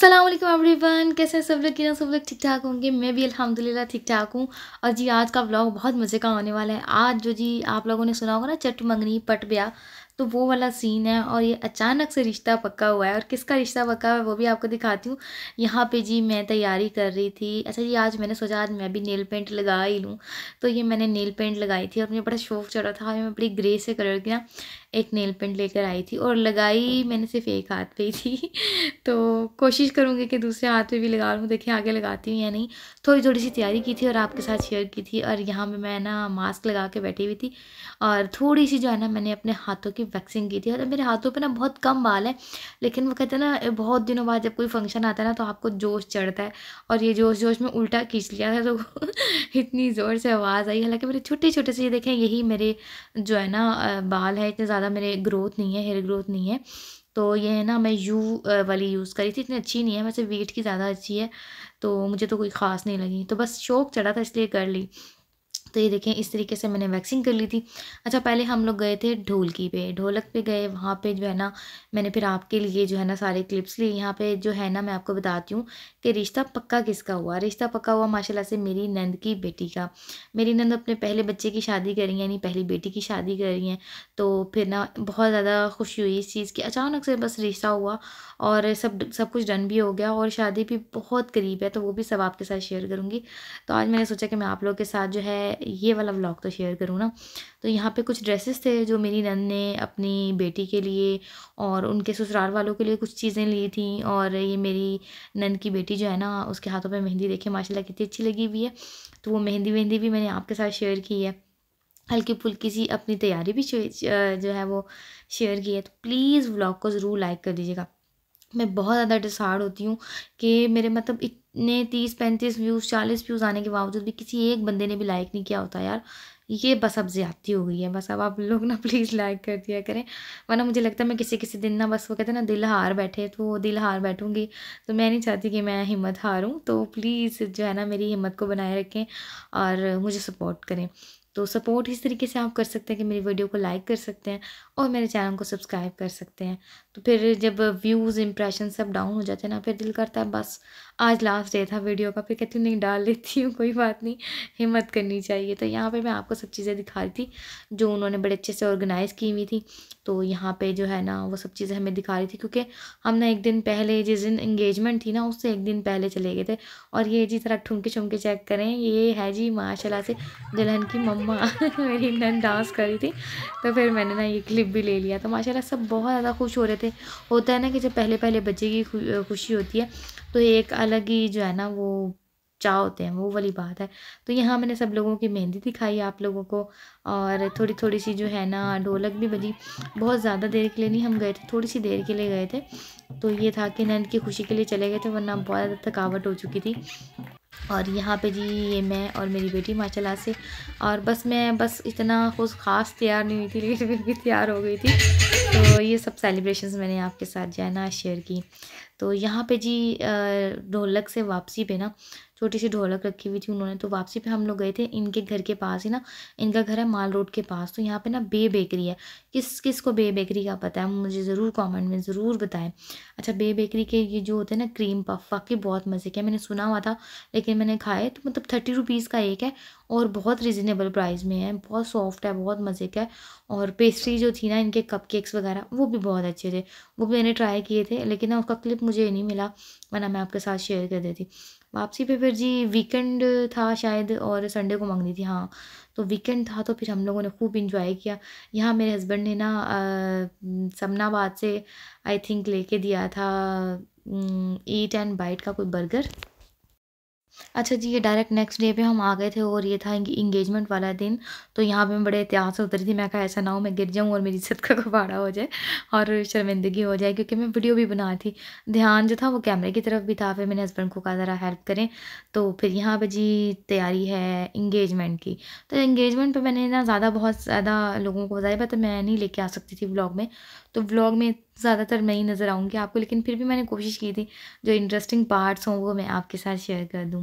अस्सलाम वालेकुम एवरीवन। कैसे हैं सब लोग? किरण, सब लोग ठीक ठाक होंगे? मैं भी अल्हम्दुलिल्लाह ठीक ठाक हूँ। और जी, आज का व्लॉग बहुत मज़े का होने वाला है। आज जो जी आप लोगों ने सुना होगा ना, चट मंगनी पट ब्याह। तो वो वाला सीन है और ये अचानक से रिश्ता पक्का हुआ है। और किसका रिश्ता पक्का हुआ है वो भी आपको दिखाती हूँ। यहाँ पे जी मैं तैयारी कर रही थी। अच्छा जी, आज मैंने सोचा आज मैं भी नेल पेंट लगा ही लूँ। तो ये मैंने नेल पेंट लगाई थी और मुझे बड़ा शौक चढ़ा था। मैं बड़ी ग्रे से कलर की ना एक नेल पेंट लेकर आई थी और लगाई मैंने सिर्फ़ एक हाथ पे ही थी। तो कोशिश करूँगी कि दूसरे हाथ पे भी लगा लूँ। देखिए आगे लगाती हूँ या नहीं। थोड़ी थोड़ी सी तैयारी की थी और आपके साथ शेयर की थी। और यहाँ पे मैं ना मास्क लगा के बैठी हुई थी। और थोड़ी सी जो है ना मैंने अपने हाथों की वैक्सिंग की थी। और मेरे हाथों पे ना बहुत कम बाल है, लेकिन वो कहते हैं ना बहुत दिनों बाद जब कोई फ़ंक्शन आता है ना तो आपको जोश चढ़ता है। और ये जोश जोश में उल्टा खींच लिया था तो इतनी ज़ोर से आवाज़ आई। हालाँकि मेरे छोटे छोटे से ये देखें, यही मेरे जो है ना बाल है, इतने ज़्यादा मेरे ग्रोथ नहीं है हेयर ग्रोथ नहीं है। तो ये है ना, मैं यू वाली यूज़ करी थी, इतनी अच्छी नहीं है, वैसे वेट की ज़्यादा अच्छी है तो मुझे तो कोई ख़ास नहीं लगी। तो बस शौक चढ़ा था, इसलिए कर ली। तो ये देखें, इस तरीके से मैंने वैक्सिंग कर ली थी। अच्छा पहले हम लोग गए थे ढोलकी पे, ढोलक पे गए। वहाँ पे जो है ना, मैंने फिर आपके लिए जो है ना सारे क्लिप्स लिए। यहाँ पे जो है ना, मैं आपको बताती हूँ कि रिश्ता पक्का किसका हुआ? रिश्ता पक्का हुआ माशाल्लाह से मेरी नंद की बेटी का। मेरी नंद अपने पहले बच्चे की शादी करी है, यानी पहली बेटी की शादी करी है। तो फिर ना, बहुत ज़्यादा खुशी हुई इस चीज़ की। अचानक से बस रिश्ता हुआ और सब सब कुछ डन भी हो गया और शादी भी बहुत करीब है तो वो भी सब आपके साथ शेयर करूँगी। तो आज मैंने सोचा कि मैं आप लोग के साथ जो है ये वाला व्लॉग तो शेयर करूँ ना। तो यहाँ पे कुछ ड्रेसेस थे जो मेरी नन ने अपनी बेटी के लिए और उनके ससुराल वालों के लिए कुछ चीज़ें ली थी और ये मेरी नन की बेटी जो है ना, उसके हाथों पे मेहंदी देखे माशाल्लाह कितनी अच्छी लगी हुई है। तो वो मेहंदी वेहंदी भी मैंने आपके साथ शेयर की है। हल्की फुल्की सी अपनी तैयारी भी जो है वो शेयर की है। तो प्लीज़ व्लॉग को ज़रूर लाइक कर दीजिएगा। मैं बहुत ज़्यादा डिसार्ड होती हूँ कि मेरे मतलब इतने तीस, पैंतीस व्यूज़ चालीस व्यूज़ आने के बावजूद भी किसी एक बंदे ने भी लाइक नहीं किया होता यार। ये बस अब ज़्यादती हो गई है, बस अब आप लोग ना प्लीज़ लाइक कर दिया करें। वरना मुझे लगता है मैं किसी किसी दिन ना बस वो कहते हैं ना, दिल हार बैठे तो दिल हार बैठूँगी। तो मैं नहीं चाहती कि मैं हिम्मत हारूँ तो प्लीज़ जो है ना मेरी हिम्मत को बनाए रखें और मुझे सपोर्ट करें। तो सपोर्ट इस तरीके से आप कर सकते हैं कि मेरी वीडियो को लाइक कर सकते हैं और मेरे चैनल को सब्सक्राइब कर सकते हैं। तो फिर जब व्यूज़ इंप्रेशन सब डाउन हो जाते हैं ना, फिर दिल करता है, बस, आज लास्ट डे था वीडियो का। फिर कहती हूँ, नहीं, डाल लेती हूँ, कोई बात नहीं, हिम्मत करनी चाहिए। तो यहाँ पे मैं आपको सब चीज़ें दिखा रही थी, जो उन्होंने बड़े अच्छे से ऑर्गेनाइज़ की हुई थी। तो यहाँ पे जो है ना, वो सब चीज़ें हमें दिखा रही थी, क्योंकि हम ना एक दिन पहले, जिस दिन इंगेजमेंट थी ना, उससे एक दिन पहले चले गए थे। और ये जी तरह ठुमके छुमके चेक करें, ये है जी माशाल्लाह से दुल्हन की मम्मा मेरी नन डांस करी थी। तो फिर मैंने ना ये क्लिप भी ले लिया। तो माशाल्लाह सब बहुत ज़्यादा खुश हो रहे थे। होता है ना कि जब पहले पहले बच्चे की खुशी होती है तो एक अलग ही जो है ना वो चाह होते हैं, वो वाली बात है। तो यहाँ मैंने सब लोगों की मेहंदी दिखाई आप लोगों को और थोड़ी थोड़ी सी जो है ना ढोलक भी बजी। बहुत ज़्यादा देर के लिए नहीं, हम गए थे थोड़ी सी देर के लिए गए थे। तो ये था कि नंद की खुशी के लिए चले गए थे, वरना बहुत ज़्यादा थकावट हो चुकी थी। और यहाँ पे जी ये मैं और मेरी बेटी माशाल्लाह से और बस मैं बस इतना कुछ ख़ास तैयार नहीं हुई थी, लेकिन फिर भी तैयार हो गई थी। तो ये सब सेलिब्रेशंस मैंने आपके साथ जो है ना शेयर की। तो यहाँ पे जी ढोलक से वापसी पे ना छोटी सी ढोलक रखी हुई थी उन्होंने तो वापसी पे हम लोग गए थे इनके घर के पास ही ना, इनका घर है माल रोड के पास तो यहाँ पे ना बे बेकरी है। किस किस को बे बेकरी का पता है? मुझे ज़रूर कमेंट में ज़रूर बताएँ। अच्छा बे बेकरी के ये जो होते हैं ना क्रीम पफ वाकई बहुत मज़े के मैंने सुना हुआ था, लेकिन मैंने खाए तो मतलब थर्टी रुपीज़ का एक है और बहुत रिजनेबल प्राइस में है, बहुत सॉफ्ट है, बहुत मज़े का है। और पेस्ट्री जो थी ना, इनके कप केक्स वगैरह, वो भी बहुत अच्छे थे। वो भी मैंने ट्राई किए थे, लेकिन ना उसका क्लिप मुझे नहीं मिला, वरना मैं आपके साथ शेयर कर देती। वापसी पे फिर जी वीकेंड था शायद और संडे को मांगनी थी हाँ। तो वीकेंड था तो फिर हम लोगों ने खूब इंजॉय किया। यहाँ मेरे हस्बैंड ने ना समनाबाद से आई थिंक लेके दिया था ईट एंड बाइट का कोई बर्गर अच्छा जी, ये डायरेक्ट नेक्स्ट डे पे हम आ गए थे और ये था इंगेजमेंट वाला दिन। तो यहाँ पे मैं बड़े एहतियात से उतरी थी, मैं कहा ऐसा ना हो, मैं गिर जाऊँ और मेरी इज़्ज़त का कबाड़ा हो जाए और शर्मिंदगी हो जाए, क्योंकि मैं वीडियो भी बना थी। ध्यान जो था वो कैमरे की तरफ़ भी था, फिर मैंने हस्बैंड को कहा, ज़रा हेल्प करें। तो फिर यहाँ पर जी तैयारी है इंगेजमेंट की। तो इंगेजमेंट पर मैंने ना ज़्यादा बहुत ज़्यादा लोगों को बताया तो मैं नहीं लेके आ सकती थी ब्लॉग में। तो व्लॉग में ज़्यादातर मैं ही नज़र आऊँगी आपको, लेकिन फिर भी मैंने कोशिश की थी, जो इंटरेस्टिंग पार्ट्स हों वो मैं आपके साथ शेयर कर दूँ।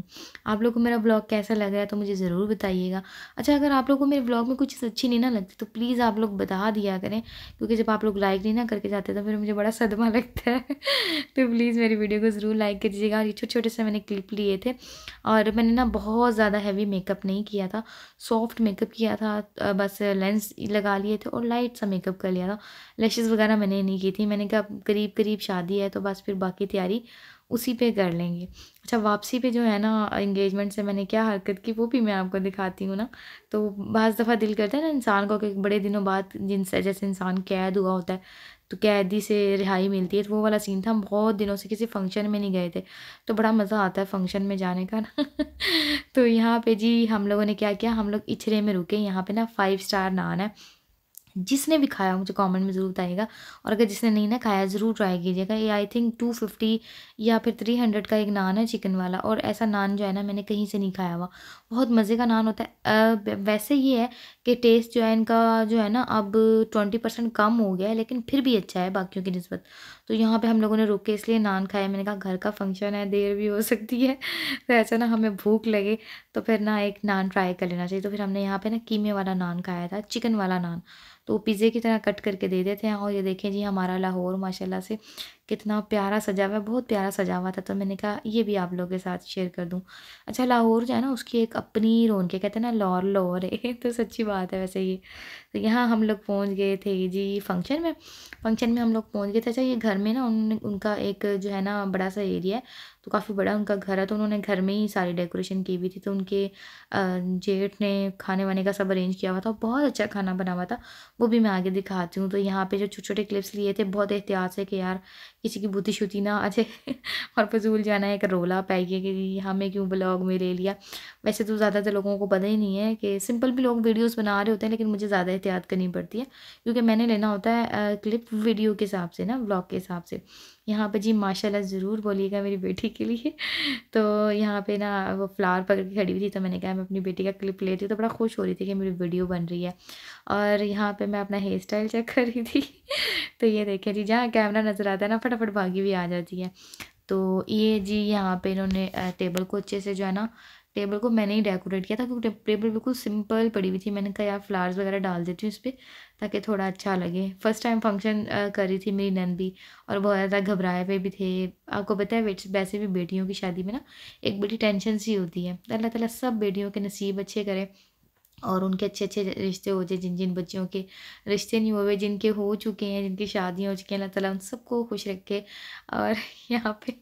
आप लोग को मेरा ब्लॉग कैसा लगा है तो मुझे ज़रूर बताइएगा। अच्छा अगर आप लोग को मेरे ब्लॉग में कुछ चीज़ अच्छी नहीं ना लगती तो प्लीज़ आप लोग बता दिया करें, क्योंकि जब आप लोग लाइक नहीं ना करके जाते तो फिर मुझे बड़ा सदमा लगता है। तो प्लीज़ मेरी वीडियो को ज़रूर लाइक कर दीजिएगा ये छोटे छोटे से मैंने क्लिप लिए थे, और मैंने ना बहुत ज़्यादा हैवी मेकअप नहीं किया था। सॉफ्ट मेकअप किया था बस लेंस लगा लिए थे और लाइट सा मेकअप कर लिया था। लैशेज़ वगैरह मैंने नहीं की थी। मैंने कहा करीब करीब शादी है तो बस फिर बाकी तैयारी उसी पे कर लेंगे। अच्छा वापसी पे जो है ना इंगेजमेंट से मैंने क्या हरकत की वो भी मैं आपको दिखाती हूँ ना। तो बाज़ दफ़ा दिल करता है ना इंसान को कि बड़े दिनों बाद जिनसे जैसे इंसान कैद हुआ होता है तो कैदी से रिहाई मिलती है तो वो वाला सीन था। हम बहुत दिनों से किसी फ़ंक्शन में नहीं गए थे तो बड़ा मज़ा आता है फ़ंक्शन में जाने का ना। तो यहाँ पे जी हम लोगों ने क्या किया, हम लोग इछरे में रुके, यहाँ पे ना फाइव स्टार नान है। जिसने भी खाया मुझे कमेंट में ज़रूर बताइएगा। और अगर जिसने नहीं ना खाया, ज़रूर ट्राई कीजिएगा। ये आई थिंक टू फिफ्टी या फिर थ्री हंड्रेड का एक नान है चिकन वाला। और ऐसा नान जो है ना, मैंने कहीं से नहीं खाया हुआ। बहुत मज़े का नान होता है। वैसे ये है कि टेस्ट जो है, इनका जो है ना, अब ट्वेंटी परसेंट कम हो गया है, लेकिन फिर भी अच्छा है बाकियों की नस्बत। तो यहाँ पे हम लोगों ने रुक के इसलिए नान खाया। मैंने कहा, घर का फ़ंक्शन है, देर भी हो सकती है। तो ऐसा ना हमें भूख लगे तो फिर ना एक नान ट्राई कर लेना चाहिए। तो फिर हमने यहाँ पर ना कीमे वाला नान खाया था चिकन वाला नान। तो पिज़्ज़े की तरह कट करके दे देते हैं। और ये देखें जी, हमारा लाहौर, माशाल्लाह से कितना प्यारा सजा हुआ है बहुत प्यारा सजा हुआ था तो मैंने कहा, ये भी आप लोगों के साथ शेयर कर दूँ। अच्छा लाहौर जो है ना उसकी एक अपनी रोन के, कहते हैं ना, लाहौर लाहौर है तो सच्ची बात है वैसे ये तो यहाँ हम लोग पहुँच गए थे जी फ़ंक्शन में। फ़ंक्शन में हम लोग पहुँच गए थे। अच्छा ये घर में ना उन, उनका एक जो है ना, बड़ा सा एरिया है तो काफ़ी बड़ा उनका घर है तो उन्होंने घर में ही सारी डेकोरेशन की हुई थी तो उनके जेठ ने खाने वाने का सब अरेंज किया हुआ था बहुत अच्छा खाना बना हुआ था, वो भी मैं आगे दिखाती हूँ। तो यहाँ पे जो छोटे छोटे क्लिप्स लिए थे, बहुत एहतियात से कि यार, किसी की बुद्धि शुद्धि ना आ जाए और फजूल जाना एक रोला पाइए कि हमें क्यों ब्लॉग में ले लिया। वैसे तो ज़्यादातर लोगों को पता ही नहीं है कि सिंपल भी लोग वीडियोस बना रहे होते हैं, लेकिन मुझे ज़्यादा एहतियात करनी पड़ती है, क्योंकि मैंने लेना होता है क्लिप वीडियो के हिसाब से ना ब्लॉग के हिसाब से। यहाँ पर जी माशाल्लाह ज़रूर बोलिएगा मेरी बेटी के लिए। तो यहाँ पे ना वो फ्लावर पकड़ के खड़ी हुई थी तो मैंने कहा, मैं अपनी बेटी का क्लिप ले रही हूँ। तो बड़ा खुश हो रही थी कि मेरी वीडियो बन रही है। और यहाँ पे मैं अपना हेयर स्टाइल चेक कर रही थी। तो ये देखें जी, जहाँ कैमरा नज़र आता है ना, फटाफट भागी भी आ जाती है। तो ये जी यहाँ पर इन्होंने टेबल को अच्छे से जो है ना टेबल को मैंने ही डेकोरेट किया था, क्योंकि टेबल बिल्कुल सिंपल पड़ी हुई थी। मैंने कहा, यार, फ्लावर्स वगैरह डाल देती हूँ इस पर ताकि थोड़ा अच्छा लगे। फ़र्स्ट टाइम फ़ंक्शन कर रही थी मेरी नन भी, और बहुत ज़्यादा घबराए हुए भी थे। आपको पता है वैसे भी बेटियों की शादी में ना, एक बड़ी टेंशन सी होती है। अल्लाह ताला सब बेटियों के नसीब अच्छे करे। और उनके अच्छे अच्छे रिश्ते हो जाए जिन जिन बच्चियों के रिश्ते नहीं हुए, जिनके हो चुके हैं, जिनकी शादियाँ हो चुकी हैं, अल्लाह ताला उन सबको खुश रखे। और यहाँ पे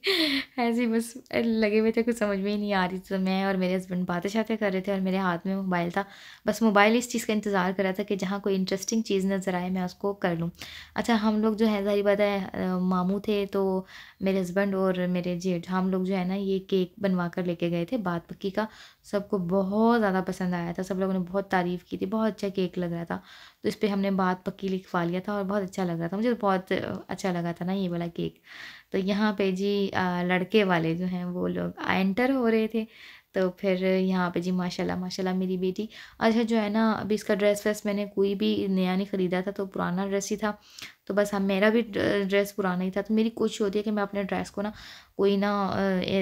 ऐसे ही बस लगे हुए थे, कुछ समझ में ही नहीं आ रही तो मैं और मेरे हस्बैंड बातें शातें कर रहे थे और मेरे हाथ में मोबाइल था। बस मोबाइल इस चीज़ का इंतज़ार कर रहा था कि जहाँ कोई इंटरेस्टिंग चीज़ नज़र आए, मैं उसको कर लूँ। अच्छा हम लोग जो है सारी बात है मामू थे तो मेरे हस्बैंड और मेरे जेठ, हम लोग जो है ना, ये केक बनवा कर लेके गए थे, बात पक्की का। सबको बहुत ज़्यादा पसंद आया था, सब लोगों ने बहुत तारीफ़ की थी, बहुत अच्छा केक लग रहा था। तो इस पर हमने बात पक्की लिखवा लिया था और बहुत अच्छा लग रहा था, मुझे तो बहुत अच्छा लगा था ना ये वाला केक। तो यहाँ पे जी लड़के वाले जो हैं वो लोग एंटर हो रहे थे तो फिर यहाँ पे जी माशाल्लाह माशाल्लाह मेरी बेटी। अच्छा जो है ना, अभी इसका ड्रेस वेस मैंने कोई भी नया नहीं ख़रीदा था तो पुराना ड्रेस ही था। तो बस हम मेरा भी ड्रेस पुराना ही था। तो मेरी कोशिश होती है कि मैं अपने ड्रेस को ना कोई ना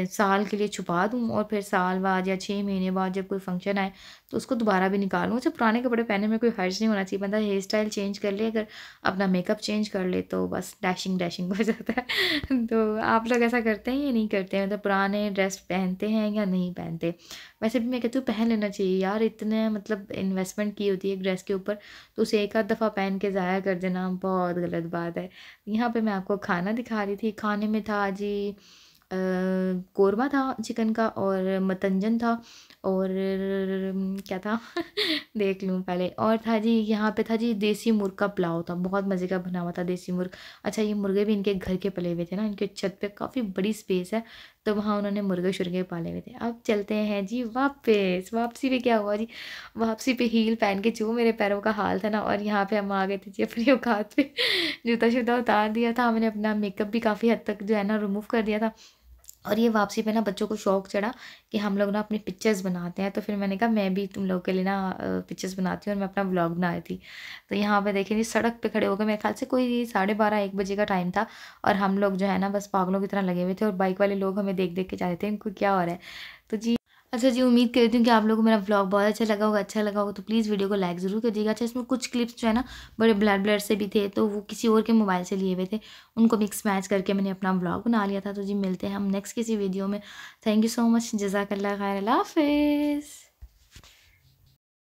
साल के लिए छुपा दूँ और फिर साल बाद या छः महीने बाद जब कोई फ़ंक्शन आए तो उसको दोबारा भी निकालूँ। अच्छा पुराने कपड़े पहने में कोई हर्ज नहीं होना चाहिए। बंदा हेयर स्टाइल चेंज कर ले, अगर अपना मेकअप चेंज कर ले तो बस डैशिंग डैशिंग हो जाता है। तो आप लोग ऐसा करते हैं या नहीं करते हैं? मतलब पुराने ड्रेस पहनते हैं या नहीं पहनते? वैसे भी मैं कहती हूँ, पहन लेना चाहिए यार। इतने मतलब इन्वेस्टमेंट की होती है ड्रेस के ऊपर तो उसे एक आध दफ़ा पहन के ज़ाया कर देना बहुत गलत बात है। यहाँ पे मैं आपको खाना दिखा रही थी। खाने में था जी कोरमा था चिकन का और मतंजन था और क्या था? देख लूँ पहले। और था जी, यहाँ पे था जी देसी मुर्ग का पुलाव था। बहुत मज़े का बना हुआ था देसी मुर्ग। अच्छा ये मुर्गे भी इनके घर के पले हुए थे ना। इनके छत पे काफ़ी बड़ी स्पेस है। तो वहाँ उन्होंने मुर्गे शुरगे पाले हुए थे। अब चलते हैं जी वापस। वापसी पे क्या हुआ जी? वापसी पे हील पहन के जो मेरे पैरों का हाल था ना, और यहाँ पे हम आ गए थे जी अपनी औकात पे। जूता शूता उतार दिया था। हमने अपना मेकअप भी काफ़ी हद तक जो है ना रिमूव कर दिया था। और ये वापसी पे ना बच्चों को शौक चढ़ा कि हम लोग ना अपनी पिक्चर्स बनाते हैं। तो फिर मैंने कहा, मैं भी तुम लोग के लिए ना पिक्चर्स बनाती हूँ और मैं अपना ब्लॉग बनाई थी। तो यहाँ पे देखें जी सड़क पे खड़े हो गए। मेरे ख्याल से कोई साढ़े बारह, एक बजे का टाइम था और हम लोग जो है ना बस पागलों की तरह लगे हुए थे और बाइक वाले लोग हमें देख देख के जा रहे थे, इनको क्या हो रहा है? तो जी अच्छा जी, उम्मीद करती हूँ कि आप लोगों को मेरा ब्लॉग बहुत अच्छा लगा होगा। अच्छा लगा होगा तो प्लीज़ वीडियो को लाइक ज़रूर कर करिएगा अच्छा इसमें कुछ क्लिप्स जो है ना, बड़े ब्लड ब्लड से भी थे तो वो किसी और के मोबाइल से लिए हुए थे। उनको मिक्स मैच करके मैंने अपना ब्लॉग बना लिया था। तो जी, मिलते हैं हम नेक्स्ट किसी वीडियो में। थैंक यू सो मच जजाकल्ला, खैर हाफिज़।